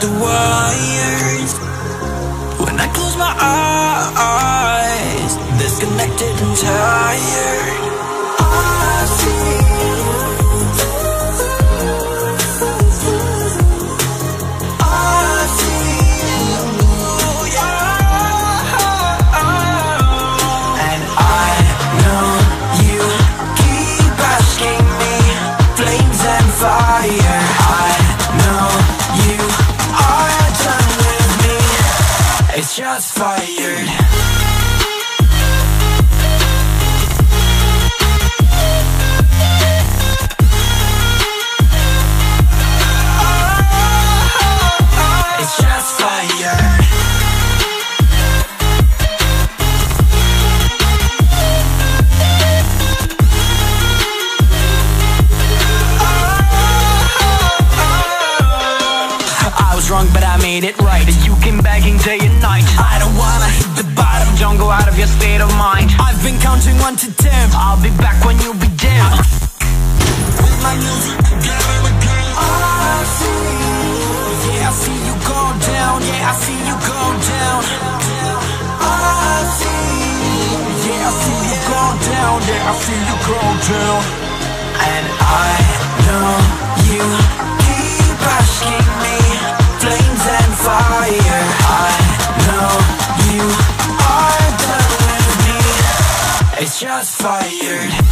the wires. When I close my eyes Disconnected and tired It's fired right. Begging day and night. I don't wanna hit the bottom. Don't go out of your state of mind. I've been counting one to ten. I'll be back when you be dim. With my music and again. Ah, I see, yeah, I see you go down. Yeah, I see you go down. Ah, I see, yeah, I see you go down. Yeah, I see you go down. And I It's fired.